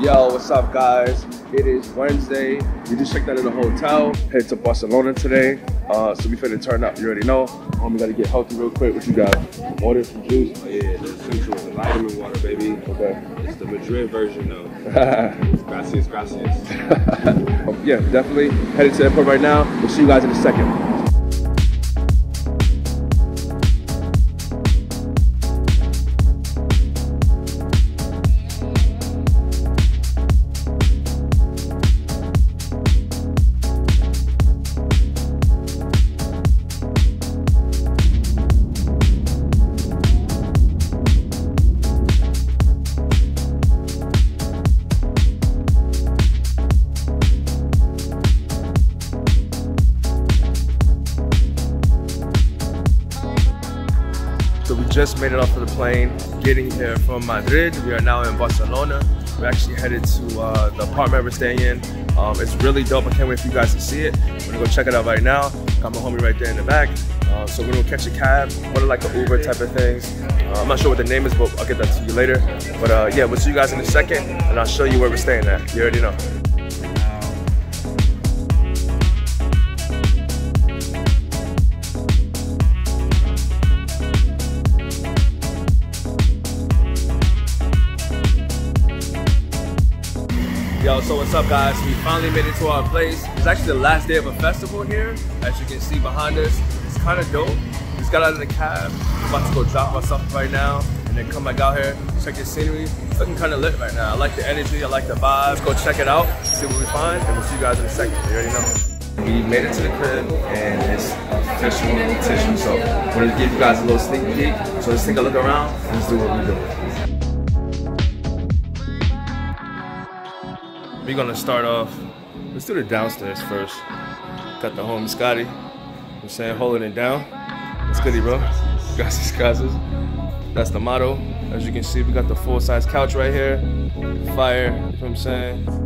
Yo, what's up, guys? It is Wednesday. We just checked out of the hotel. Head to Barcelona today. Uh, so we finna turn up. You already know. Um, we gotta get healthy real quick. What you got? Water, some juice. Oh, yeah, the essential, the vitamin water, baby. Okay. It's the Madrid version, though. gracias, gracias. Yeah, definitely headed to the airport right now. We'll see you guys in a second. So we just made it off of the plane, getting here from Madrid. We are now in Barcelona. We're actually headed to uh, the apartment we're staying in. Um, it's really dope. I can't wait for you guys to see it. We're gonna go check it out right now. Got my homie right there in the back. Uh, so we're gonna catch a cab, one of like the Uber type of things. Uh, I'm not sure what the name is, but I'll get that to you later. But uh, yeah, we'll see you guys in a second, and I'll show you where we're staying at. You already know. So what's up guys? We finally made it to our place. It's actually the last day of a festival here. As you can see behind us, it's kind of dope. Just got out of the cab. I'm about to go drop my stuff right now and then come back out here, check the scenery. It's looking kind of lit right now. I like the energy, I like the vibe. Let's go check it out, see what we find, and we'll see you guys in a second. You already know. We made it to the crib and it's official tissue. So I'm gonna give you guys a little sneak peek. So let's take a look around and let's do what we do. We're gonna start off. Let's do the downstairs first. Got the homie Scottie. I'm saying holding it down. It's goody, bro. Gracias, gracias. That's the motto. As you can see, we got the full size couch right here. Fire, you know what I'm saying?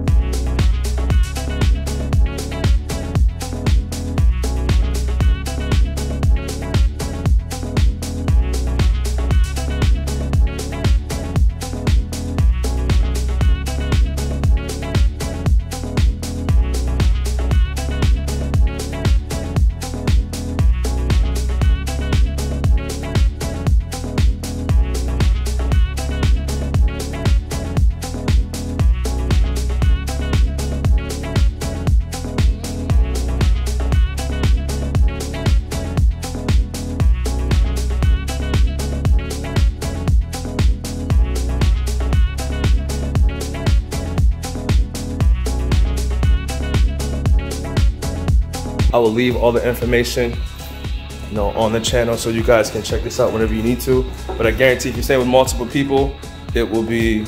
Will leave all the information you know, on the channel so you guys can check this out whenever you need to. But I guarantee if you stay with multiple people, it will be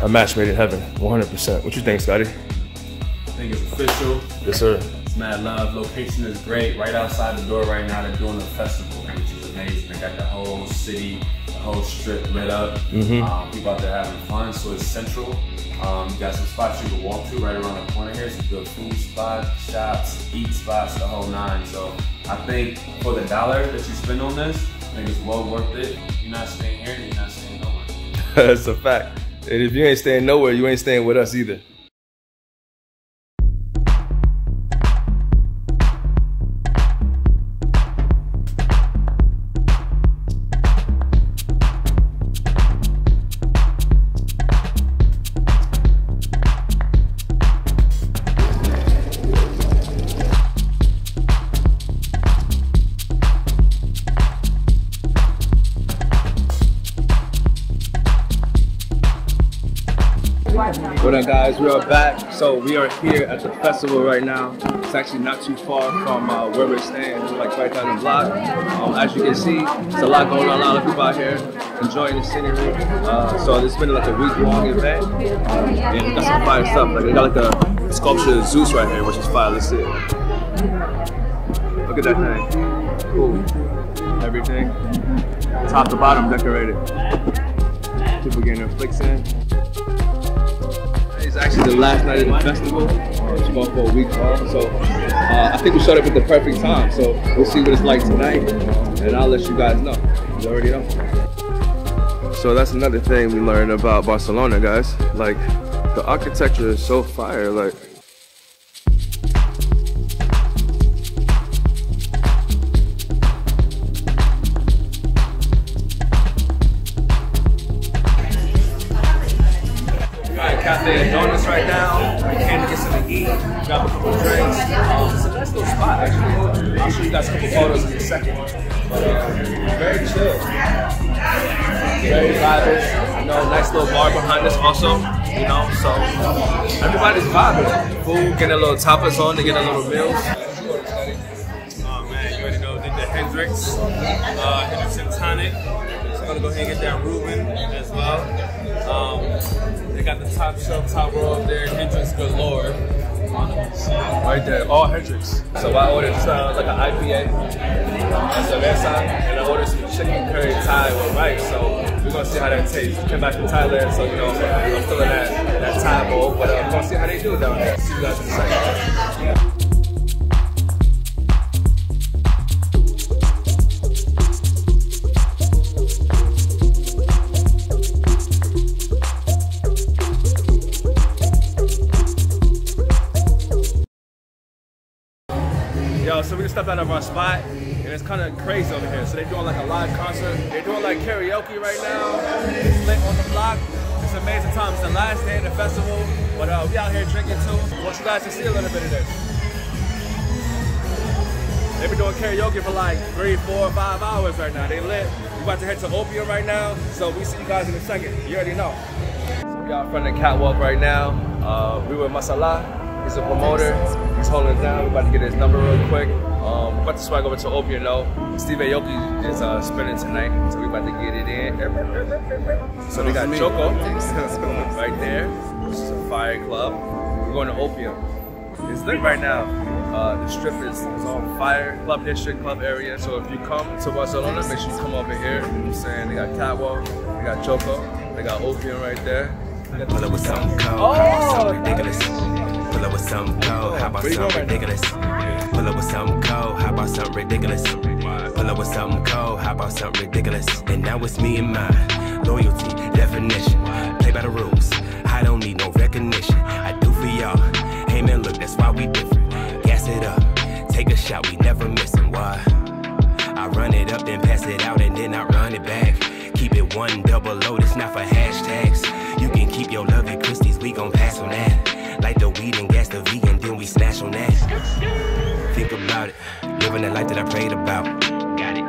a match made in heaven, 100%. What you think, Scottie? I think it's official. Yes, sir. It's mad love. Location is great. Right outside the door right now, they're doing a festival, which is amazing. They got the whole city, the whole strip lit up. Mhm. Um, people out there having fun, so it's central. Um, you got some spots you can walk to right around the corner here. Some good food spots, shops, eat spots, the whole nine. So I think for the dollar that you spend on this, I think it's well worth it. You're not staying here, and you're not staying nowhere. That's a fact. And if you ain't staying nowhere, you ain't staying with us either. Well up, guys, we are back. So we are here at the festival right now. It's actually not too far from uh, where we're staying. It's like right down the block. Um, as you can see, it's a lot going on. A lot of people out here enjoying the scenery. Uh, so it's been like a week long event. Um, and we got some fire stuff. Like we got like a sculpture of Zeus right here, which is fire. Let's see. Look at that thing. Cool. Everything. Top to bottom decorated. People getting their flicks in. It's actually the last night of the festival. It's going for a week long, so uh, I think we showed up at the perfect time. So we'll see what it's like tonight, and I'll let you guys know. You already know. So that's another thing we learned about Barcelona, guys. Like, the architecture is so fire. Like, also. You know, so everybody's vibing. Food, getting a little tapas on, to get a little meals. Oh man, you already know. Did the Hendrick's, uh, Hendrick's and tonic. So gonna go ahead and get that Reuben as well. Um, they got the top shelf, top row up there, Hendrick's galore. Right there, all Hendrick's. So I ordered uh, like an IPA, a cerveza, and I ordered some chicken curry Thai with rice. So we're gonna see how that tastes. Came back from Thailand, so you know I'm feeling that that Thai bowl. But uh, we're gonna see how they do down there. See you guys in a second. Yo, so we just stepped out of our spot, and it's kind of crazy over here. So they're doing like a live last day of the festival, but uh, we out here drinking too. I want you guys to see a little bit of this. They've been doing karaoke for like three, four, five hours right now. They lit. We about to head to Opium right now, so we see you guys in a second. You already know. So we out front of the catwalk right now. Uh, we with Masala. He's a promoter. He's holding it down. We're about to get his number real quick. Um, about to swag over to Opium though. Steve Aoki is uh, spinning tonight, so we about to get it in. So we got Shoko right there. This is a fire club. We're going to Opium. It's lit right now. Uh, the strip is, is on fire. Club district, club area. So if you come to Barcelona, make sure you come over here. You know what I'm saying? They got Catwalk, they got Shoko, they got Opium right there. Pull up with something cold, Oh, how about something nice. ridiculous? Pull up with something cold, how about Where you something right ridiculous? Pull up with something cold, how about something ridiculous? Pull up with something cold, how about something ridiculous? And now it's me and mine. Loyalty, definition, play by the rules. I don't need no recognition. I do for y'all. Hey man, look, that's why we different. Gas it up, take a shot, we never missing. Why? I run it up, then pass it out, and then I run it back. Keep it one double load, it's not for hashtags. You can keep your love at Christie's, we gon' pass on that. Like the weed and gas, the vegan, then we smash on that. Think about it, living the life that I prayed about. Got it.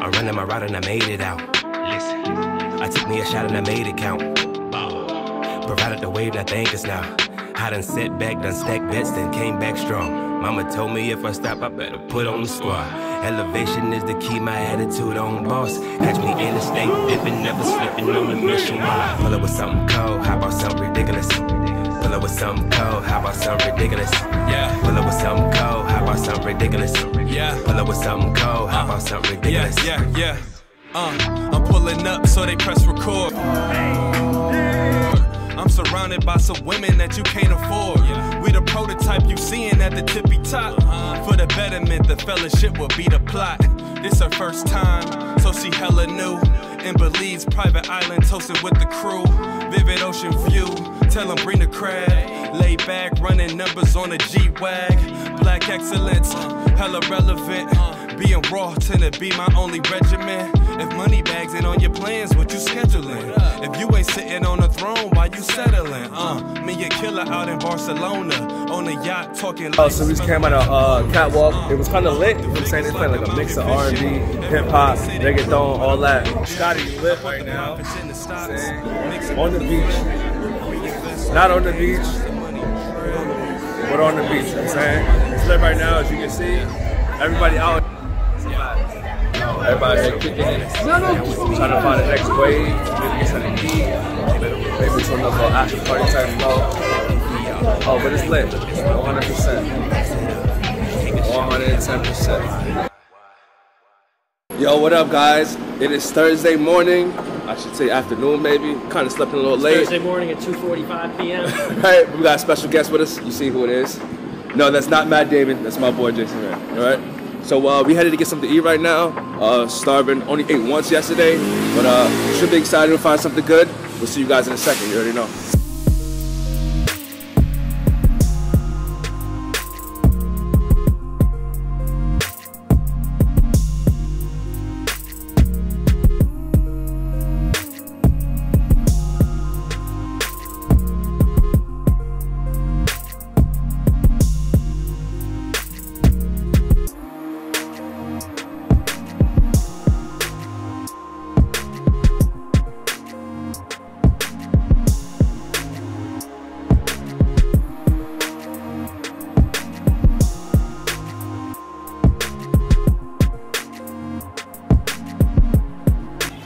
I'm running my route and I made it out. Listen, I took me a shot and I made it count. Provided the wave, now thank us now. I done set back, done stacked bets, then came back strong. Mama told me if I stop, I better put on the squad. Elevation is the key, my attitude on boss. Catch me in the state, dipping, never slipping on the mission. Why? Pull up with something cold, how about something ridiculous? Pull up with something cold, how about something ridiculous? Yeah. Pull up with something cold, how about something ridiculous? Yeah. Pull up with something cold, how about something Yeah, ridiculous? yeah, yeah. Uh, I'm pulling up, so they press record. I'm surrounded by some women that you can't afford. We the prototype you seeing at the tippy top. For the betterment, the fellowship will be the plot. This her first time, so she hella new. In Belize, private island, toasted with the crew. Vivid ocean view, tell them bring the crab. Lay back, running numbers on a G-Wag. Black excellence, hella relevant. Being raw tend to be my only regimen. If money bags ain't on your plans, what you scheduling? If you ain't sitting on the throne, why you settling? Uh, me a killer out in Barcelona on a yacht talking. Oh, so we came out of uh, Catwalk. It was kind of lit. You know what I'm saying? It's playing like a mix of R&B, hip hop, reggaeton, all that. Scottie you lit right now. On the beach. Not on the beach, but on the beach. You know I'm saying? It's lit right now, as you can see. Everybody out. Everybody here kicking it. Trying to find the next wave. Maybe get something to eat. Maybe to another after party type flow. Oh, but it's lit. 100%. 110%. Yo, what up, guys? It is Thursday morning. I should say afternoon, maybe. Kind of slept in a little late. Thursday morning at 2:45 p.m. right, we got a special guest with us. You see who it is. No, that's not Matt Damon. That's my boy Jason Ray. All right. So uh, we headed to get something to eat right now. Uh, starving. Only ate once yesterday, but uh, should be excited to find something good. We'll see you guys in a second. You already know.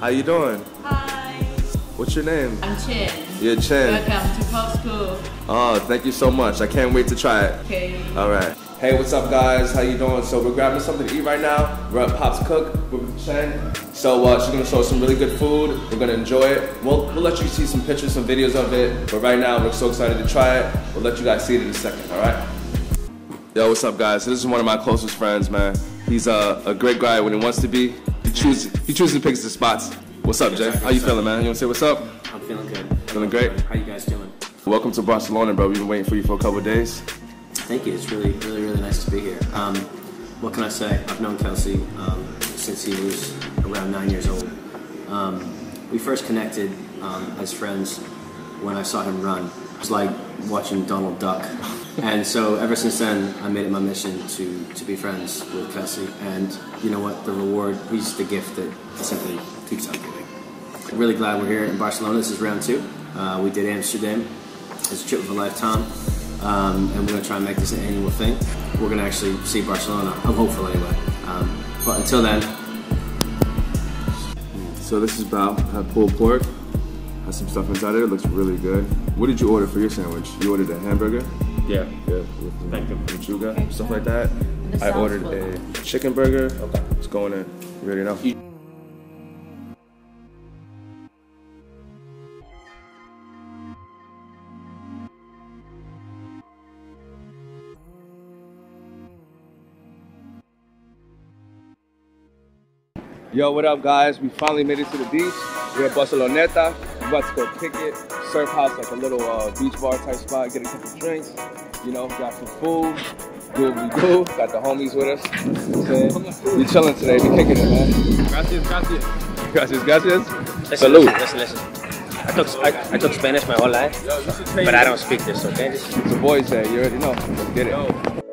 How you doing? Hi, What's your name? I'm Chin. Yeah, Chen. Welcome to Pop School. Oh, thank you so much. I can't wait to try it. Okay. All right. Hey, what's up, guys? How you doing? So we're grabbing something to eat right now. We're at Pop's Cook with Chen. So uh, she's gonna show us some really good food. We're gonna enjoy it. We'll, we'll let you see some pictures, some videos of it. But right now, we're so excited to try it. We'll let you guys see it in a second. All right. Yo, what's up, guys? So this is one of my closest friends, man. He's a, a great guy when he wants to be. He chooses he chooses to pick his spots. What's up, Jay? How you feeling, man? You wanna say what's up? I'm feeling good. Feeling great? How you guys doing? Welcome to Barcelona, bro. We've been waiting for you for a couple of days. Thank you. It's really, really, really nice to be here. Um, what can I say? I've known Kelsey um, since he was around nine years old. Um, we first connected um, as friends when I saw him run. It was like watching Donald Duck. And so ever since then, I made it my mission to, to be friends with Kelsey. And you know what? The reward, he's the gift that simply keeps on giving. I'm really glad we're here in Barcelona. This is round two. Uh, we did Amsterdam. It's a trip of a lifetime. Um, and we're going to try and make this an annual thing. We're going to actually see Barcelona. I'm hopeful anyway. Um, but until then, So this is. Had pulled pork. Has some stuff inside it. It looks really good. What did you order for your sandwich? You ordered a hamburger? Yeah, yeah. With Bacon. Machuga, stuff like that. I ordered for a chicken burger. Okay. It's going in. Ready now? Yo, what up, guys? We finally made it to the beach. We're at Barceloneta. We're about to go kick it. Surf house, like a little uh, beach bar type spot. Get a couple drinks. You know, got some food. Do what we do. Got the homies with us. You know what We chilling today. We kicking it, man. Gracias, gracias. Gracias, gracias. listen, Salud. listen, listen. I took, I, I took Spanish my whole life, but I don't speak this, okay? This- It's a boys' day. You already know. Let's get it.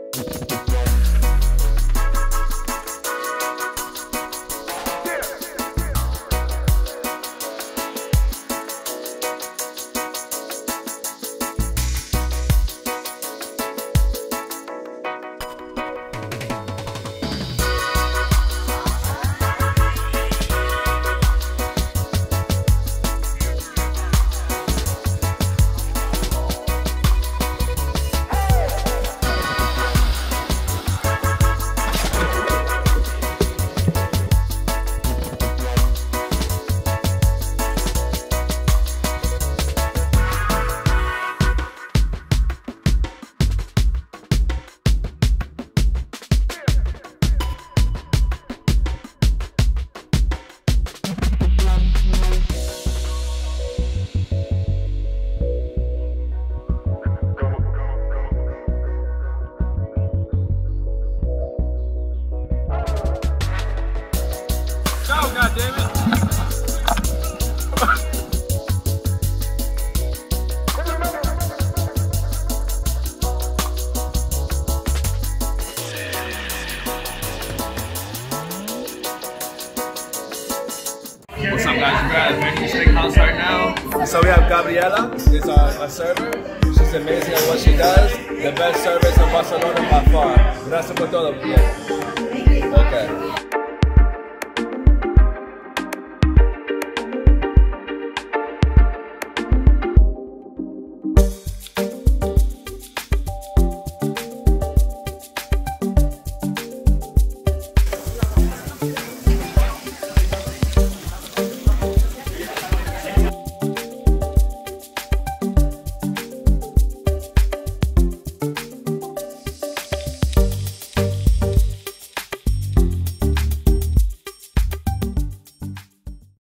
Gabriela. is our, server. She's amazing at what she does. The best service in Barcelona by far. Gracias por todo.